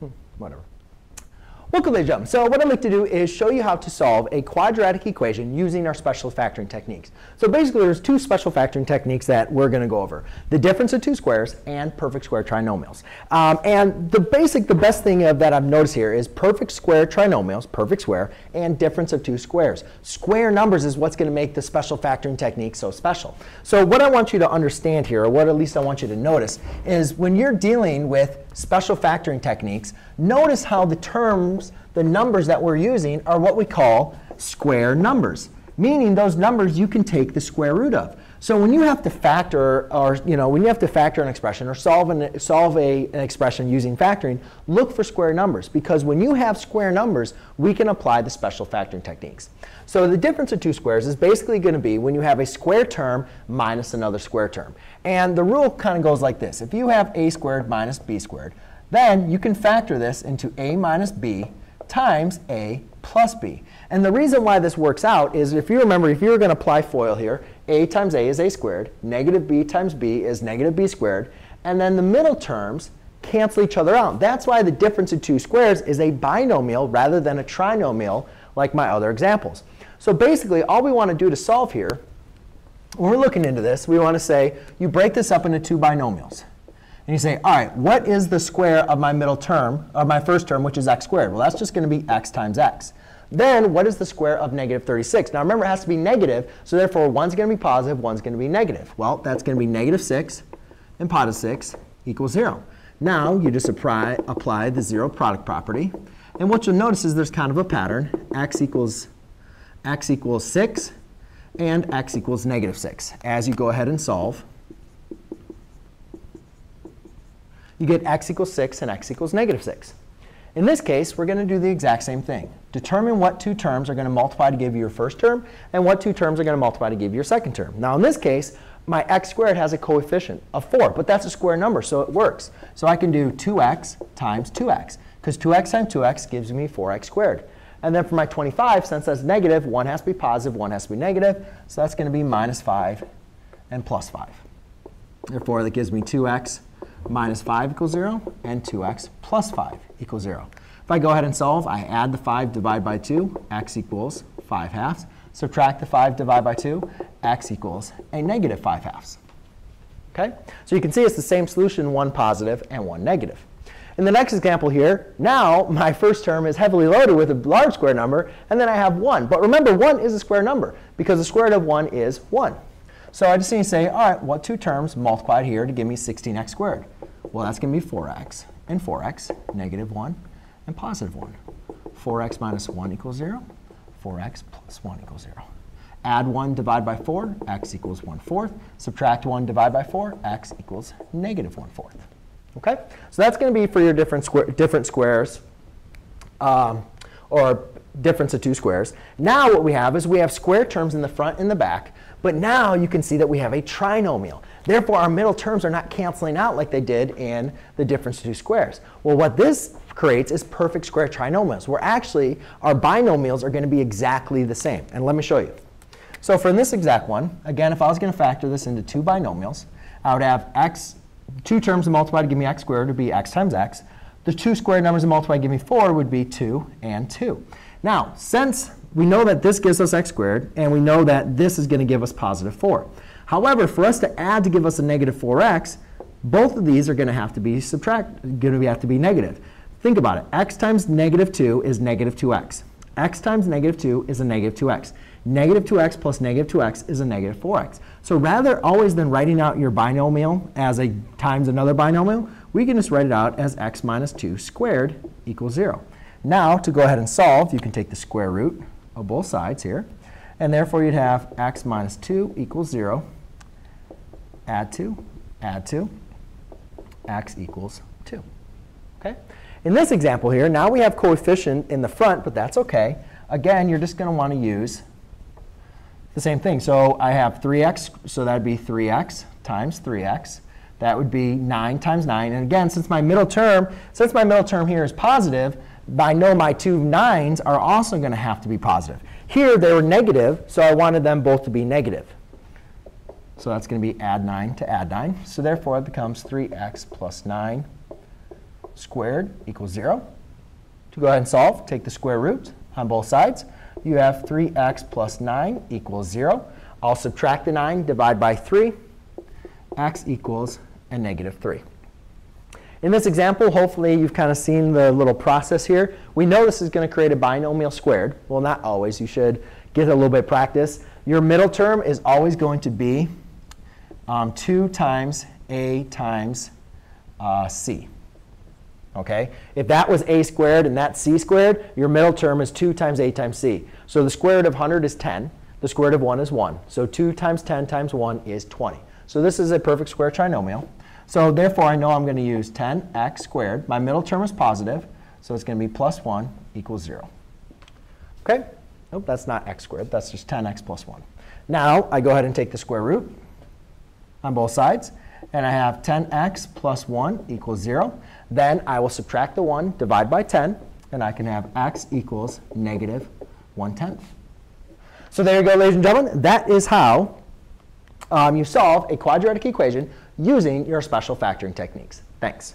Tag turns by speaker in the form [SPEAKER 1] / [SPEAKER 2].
[SPEAKER 1] Hmm, whatever. And gentlemen. So what I'd like to do is show you how to solve a quadratic equation using our special factoring techniques. So basically, there's two special factoring techniques that we're going to go over. The difference of two squares and perfect square trinomials. Um, and the basic, the best thing of, that I've noticed here is perfect square trinomials, perfect square, and difference of two squares. Square numbers is what's going to make the special factoring technique so special. So what I want you to understand here, or what at least I want you to notice, is when you're dealing with special factoring techniques, notice how the terms, the numbers that we're using are what we call square numbers, meaning those numbers you can take the square root of. So when you have to factor, or you know, when you have to factor an expression or solve an, solve a, an expression using factoring, look for square numbers because when you have square numbers, we can apply the special factoring techniques. So the difference of two squares is basically going to be when you have a square term minus another square term. And the rule kind of goes like this: if you have a squared minus b squared, then you can factor this into a minus b times a plus b. And the reason why this works out is if you remember, if you were going to apply FOIL here, a times a is a squared, negative b times b is negative b squared, and then the middle terms cancel each other out. That's why the difference of two squares is a binomial rather than a trinomial like my other examples. So basically, all we want to do to solve here, when we're looking into this, we want to say you break this up into two binomials. And you say, all right, what is the square of my middle term, of my first term, which is x squared? Well, that's just going to be x times x. Then what is the square of negative 36? Now remember, it has to be negative, so therefore one's going to be positive, one's going to be negative. Well, that's going to be negative 6 and positive 6 equals 0. Now you just apply, apply the zero product property. And what you'll notice is there's kind of a pattern. x equals, x equals 6 and x equals negative 6 as you go ahead and solve. You get x equals 6 and x equals negative 6. In this case, we're going to do the exact same thing. Determine what two terms are going to multiply to give you your first term and what two terms are going to multiply to give you your second term. Now in this case, my x squared has a coefficient of 4, but that's a square number, so it works. So I can do 2x times 2x, because 2x times 2x gives me 4x squared. And then for my 25, since that's negative, one has to be positive, one has to be negative. So that's going to be minus 5 and plus 5. Therefore, that gives me 2x minus 5 equals 0, and 2x plus 5 equals 0. If I go ahead and solve, I add the 5, divide by 2, x equals 5 halves. Subtract the 5, divide by 2, x equals a negative 5 halves. Okay? So you can see it's the same solution, one positive and one negative. In the next example here, now my first term is heavily loaded with a large square number, and then I have 1. But remember, 1 is a square number, because the square root of 1 is 1. So I just need to say, all right, what two terms multiplied here to give me 16x squared? Well, that's going to be 4x and 4x, negative 1 and positive 1. 4x minus 1 equals 0. 4x plus 1 equals 0. Add 1, divide by 4, x equals 1 fourth. Subtract 1, divide by 4, x equals negative 1 fourth. Okay? So that's going to be for your different, different squares, um, or difference of two squares. Now what we have is we have square terms in the front and the back. But now you can see that we have a trinomial. Therefore, our middle terms are not canceling out like they did in the difference of two squares. Well, what this creates is perfect square trinomials, where actually our binomials are going to be exactly the same. And let me show you. So for this exact one, again, if I was going to factor this into two binomials, I would have x, two terms multiplied to give me x squared would be x times x. The two square numbers multiplied to give me 4 would be 2 and 2. Now, since we know that this gives us x squared, and we know that this is going to give us positive 4. However, for us to add to give us a negative 4x, both of these are going to have to be subtract, going to have to be negative. Think about it. x times negative 2 is negative 2x. x times negative 2 is a negative 2x. Negative 2x plus negative 2x is a negative 4x. So rather always than writing out your binomial as a times another binomial, we can just write it out as x minus 2 squared equals 0. Now, to go ahead and solve, you can take the square root of both sides here. And therefore, you'd have x minus 2 equals 0. Add 2, add 2, x equals 2. Okay? In this example here, now we have coefficient in the front, but that's OK. Again, you're just going to want to use the same thing. So I have 3x, so that would be 3x times 3x. That would be 9 times 9. And again, since my middle term, since my middle term here is positive, I know my two nines are also going to have to be positive. Here they were negative, so I wanted them both to be negative. So that's going to be add 9 to add 9. So therefore, it becomes 3x plus 9 squared equals 0. To go ahead and solve, take the square root on both sides. You have 3x plus 9 equals 0. I'll subtract the 9, divide by 3. x equals a negative 3. In this example, hopefully you've kind of seen the little process here. We know this is going to create a binomial squared. Well, not always. You should get a little bit of practice. Your middle term is always going to be um, 2 times a times uh, c. Okay? If that was a squared and that's c squared, your middle term is 2 times a times c. So the square root of 100 is 10. The square root of 1 is 1. So 2 times 10 times 1 is 20. So this is a perfect square trinomial. So therefore, I know I'm going to use 10x squared. My middle term is positive, so it's going to be plus 1 equals 0. OK? Nope, that's not x squared. That's just 10x plus 1. Now, I go ahead and take the square root on both sides. And I have 10x plus 1 equals 0. Then I will subtract the 1, divide by 10, and I can have x equals negative 1 tenth. So there you go, ladies and gentlemen. That is how um, you solve a quadratic equation using your special factoring techniques. Thanks.